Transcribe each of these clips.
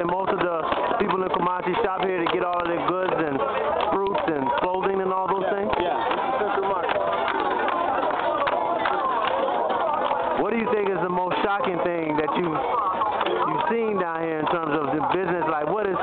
and most of the people in Kumasi shop here to get all of their goods and fruits and clothing and all those yeah. things? Yeah. What do you think is the most shocking thing that you you've seen down here in terms of the business? Like, what is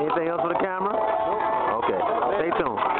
Anything else for the camera? Okay. Stay tuned.